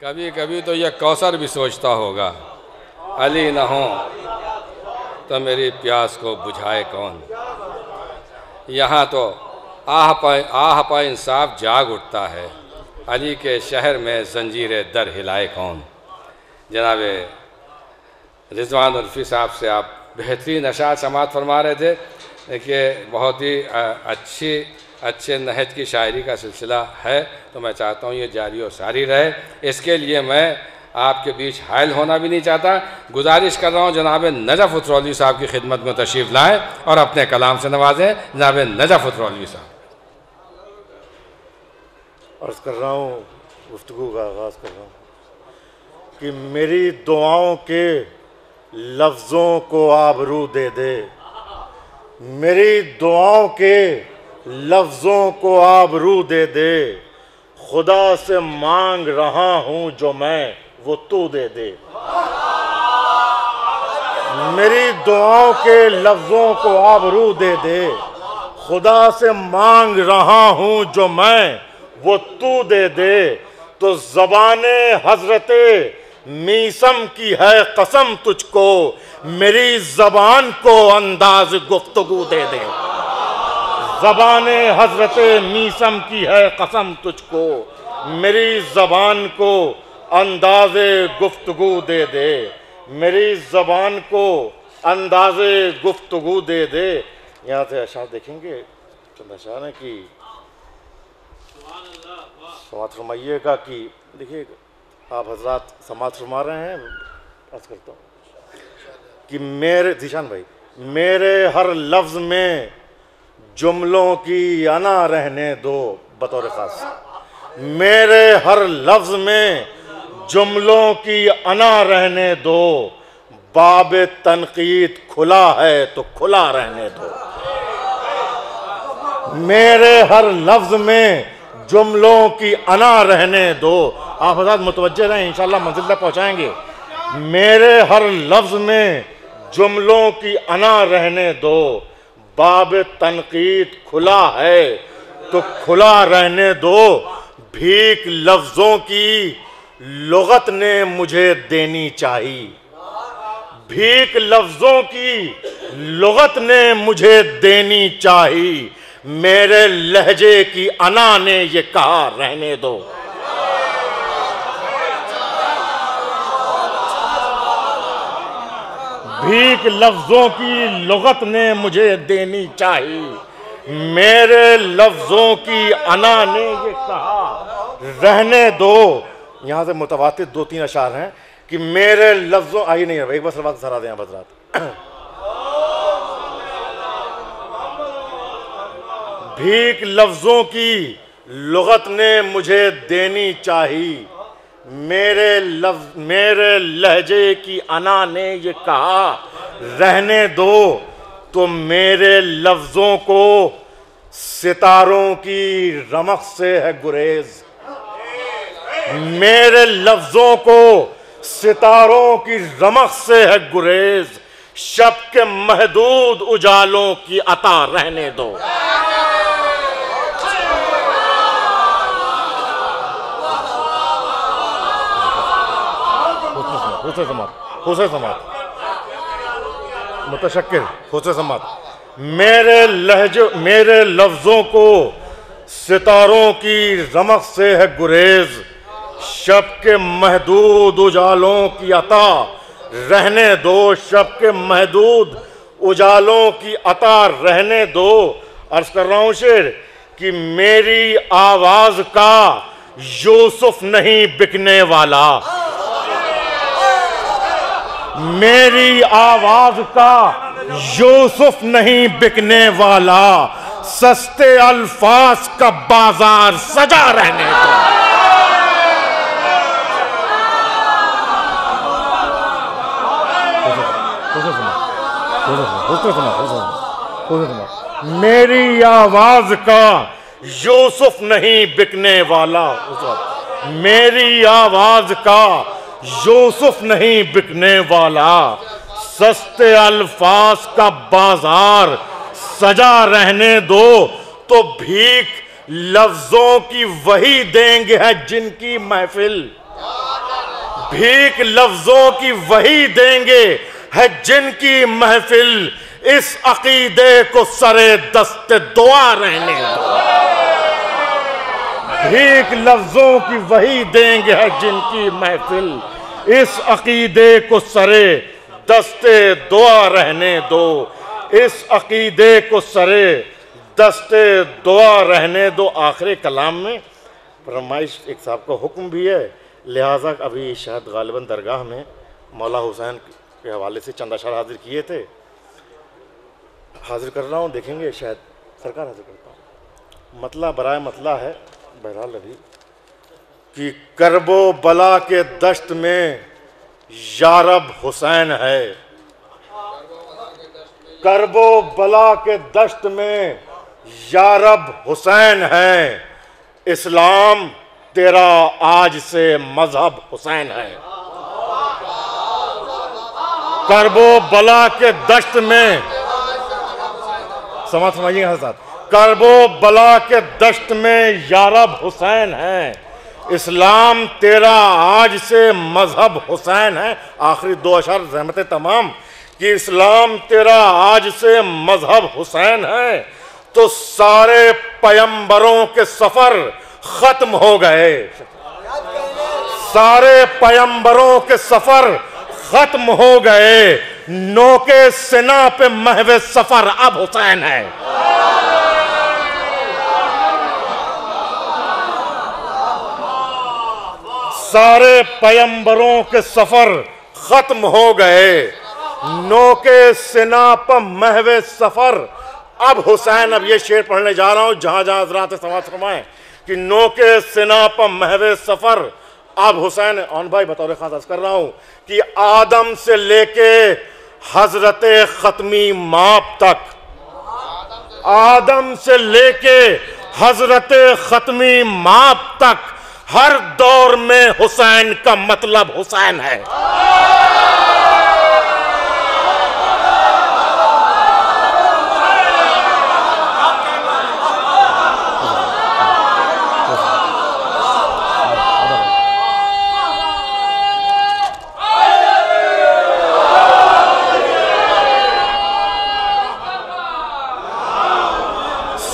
کبھی کبھی تو یہ کوثر بھی سوچتا ہوگا، علی نہ ہوں تو میری پیاس کو بجھائے کون؟ یہاں تو آہ پا آہ پا انصاف جاگ اٹھتا ہے۔ علی کے شہر میں زنجیر در ہلائے کون؟ جناب رضوان الفی صاحب سے آپ بہترین اشعار سماعت فرما رہے تھے۔ کہ بہت ہی اچھی اچھے نہج کی شاعری کا سلسلہ ہے، تو میں چاہتا ہوں یہ جاری و ساری رہے۔ اس کے لیے میں آپ کے بیچ حائل ہونا بھی نہیں چاہتا۔ گزارش کر رہا ہوں جناب نجف اترولوی صاحب کی خدمت میں تشریف لائیں اور اپنے کلام سے نوازیں۔ جناب نجف اترولوی صاحب۔ عرض کر رہا ہوں، گفتگو کا آغاز کر رہا ہوں کہ میری دعاؤں کے لفظوں کو آبرو دے دے۔ میری دعاؤں کے لفظوں کو آبرو دے دے۔ خدا سے مانگ رہا ہوں جو میں، وہ تو دے دے۔ میری دعاؤں کے لفظوں کو آبرو دے دے۔ خدا سے مانگ رہا ہوں جو میں، وہ تو دے دے۔ تو زبان حضرت میسم کی ہے قسم تجھ کو، میری زبان کو انداز گفتگو دے دے۔ زبان حضرت میسم کی ہے قسم تجھ کو؟ میری زبان کو انداز گفتگو دے دے۔ میری زبان کو انداز گفتگو دے دے۔ یہاں سے اشعار دیکھیں گے چند اشعار ہیں کہ سماعت فرمائیے گا کہ دیکھیے آپ حضرات سماعت فرما رہے ہیں۔ عرض کرتا ہوں کہ میرے ذیشان بھائی، میرے ہر لفظ میں جملوں کی انا رہنے دو بطور خاص۔ میرے ہر لفظ میں جملوں کی انا رہنے دو۔ باب تنقید کھلا ہے تو کھلا رہنے دو۔ میرے ہر لفظ میں جملوں کی انا رہنے دو۔ آپ حضرات متوجہ رہیں، انشاءاللہ منزل تک پہنچائیں گے۔ میرے ہر لفظ میں جملوں کی انا رہنے دو۔ باب تنقید کھلا ہے تو کھلا رہنے دو۔ بھیک لفظوں کی لغت نے مجھے دینی چاہی۔ بھیک لفظوں کی لغت نے مجھے دینی چاہی۔ میرے لہجے کی انا نے یہ کہا رہنے دو۔ بھیک لفظوں کی لغت نے مجھے دینی چاہی۔ میرے لفظوں کی انا نے یہ کہا۔ رہنے دو۔ یہاں سے متواتر دو تین اشعار ہیں کہ میرے لفظوں آئی نہیں ہے ایک بار سلوات سرا دیں حضرات۔ بھیک لفظوں کی لغت نے مجھے دینی چاہی۔ میرے لفظ میرے لہجے کی انا نے یہ کہا۔ رہنے دو، تو میرے لفظوں کو ستاروں کی رمق سے ہے گریز۔ میرے لفظوں کو ستاروں کی رمق سے ہے گریز۔ شب کے محدود اجالوں کی عطا رہنے دو۔ حسن سماعت حسن سماعت متشکر، حسن سماعت۔ میرے لہج میرے لفظوں کو ستاروں کی رمق سے ہے گریز۔ شب کے محدود اجالوں کی عطا، رہنے دو، شب کے محدود اجالوں کی عطا، رہنے دو۔ عرض کر رہا ہوں شیر کہ میری آواز کا یوسف نہیں بکنے والا۔ میری آواز کا یوسف نہیں بکنے والا، سستے الفاظ کا بازار سجا رہنے دو میری آواز کا یوسف نہیں بکنے والا۔ میری آواز کا یوسف نہیں بکنے والا۔ سستے الفاظ کا بازار، سجا رہنے دو۔ تو بھیک لفظوں کی وہی دیں گے ہے جن کی محفل۔ بھیک لفظوں کی وہی دیں گے ہے جن کی محفل۔ اس عقیدے کو سرے دست دعا رہنے دو۔ بھیک لفظوں کی وہی دیں گے جن کی محفل۔ اس عقیدے کو سرے دست دعا رہنے دو۔ اس عقیدے کو سرے دست دعا رہنے دو۔ آخر کلام میں فرمائش ایک صاحب کا حکم بھی ہے۔ لہٰذا ابھی شاید غالباً درگاہ میں مولا حسین کے حوالے سے چند اشعار حاضر کیے تھے۔ حاضر کر رہا ہوں، دیکھیں گے، شاید سرکار حاضر کرتا ہوں مطلع برائے مطلع ہے۔ بہرحال ابھی، کہ کرب و بلا کے دشت میں یارب حسین ہے۔ کرب و بلا کے دشت میں یارب حسین ہے۔ اسلام تیرا آج سے مذہب حسین ہے۔ کرب و بلا کے دشت میں، سماعت فرمائیے گا حضرت۔ کرب و بلا کے دشت میں یارب حسین ہے اسلام تیرا آج سے مذہب حسین ہے۔ آخری دو اشار زحمت تمام۔ کہ اسلام تیرا آج سے مذہب حسین ہے۔ تو سارے پیمبروں کے سفر ختم ہو گئے۔ سارے پیمبروں کے سفر ختم ہو گئے۔ نو کے سنا پہ محو سفر اب حسین ہے۔ سارے پیمبروں کے سفر ختم ہو گئے۔ نو کے سنا پہ محو سفر۔ اب حسین، اب یہ شعر پڑھنے جا رہا ہوں۔ جہاں جہاں حضرات سماعت فرمائیں کہ نو کے سنا پہ محو سفر۔ اب حسین آن بھائی، بطور خاص عرض کر رہا ہوں کہ آدم سے لے کے حضرت ختمی ماپ تک۔ آدم سے لے کے حضرت ختمی ماپ تک۔ ہر دور میں حسین کا مطلب حسین ہے۔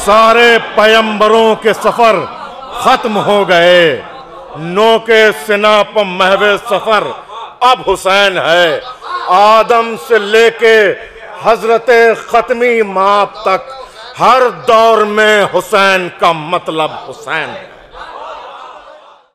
سارے پیمبروں کے سفر ختم ہو گئے۔ نو کے سنا پہ محو سفر۔ اب حسین ہے۔ آدم سے لے کے حضرت ختمی ماپ تک ہر دور میں حسین کا مطلب حسین ہے۔